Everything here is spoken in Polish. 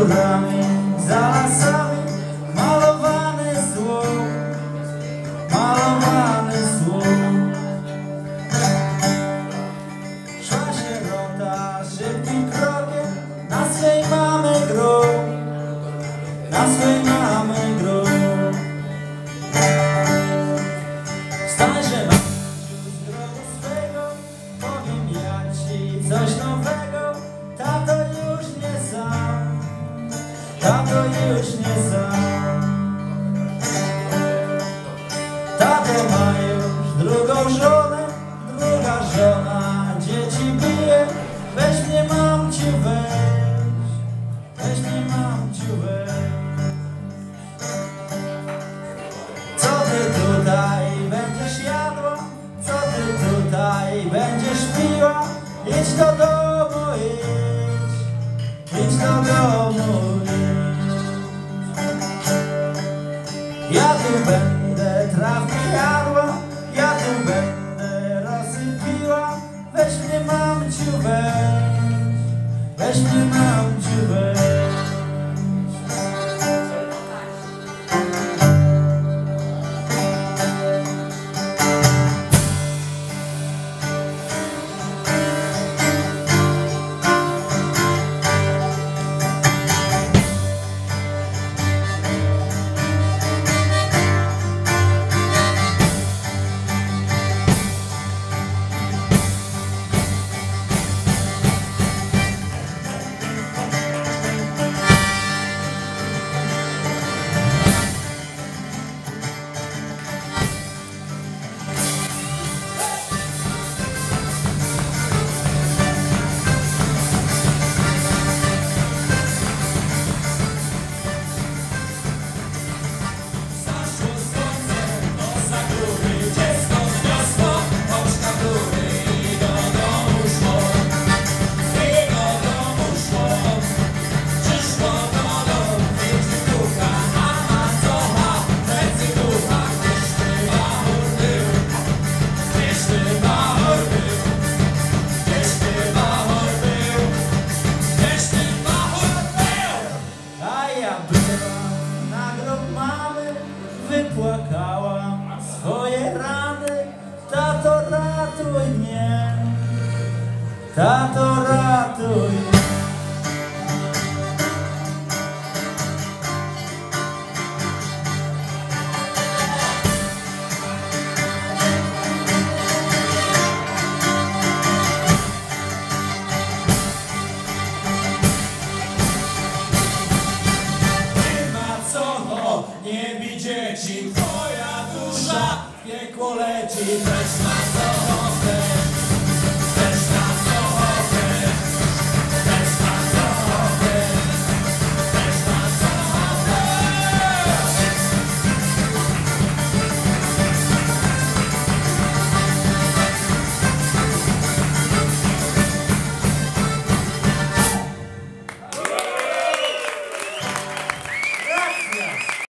górami, za lasami Malowany zło, malowany zło. Szła sierota szybkim krokiem Na swej mamy grob, na swej mamy grob już nie sam Tato ma już drugą żonę Druga żona dzieci bije. Weź mnie mam cię weź. Weź mnie mam cię weź. Co ty tutaj będziesz jadła? Co ty tutaj będziesz piła? Idź do domu, idź. Idź do domu tu będę trawki jadła, ja tu będę rosy piła. Weź mnie mamciu, weź, weź mnie mamciu, weź. A ja byłam na grób mamy, wypłakałam swoje rany. Tato ratuj mnie, tato ratuj mnie. Tiens qu'on l'a dit,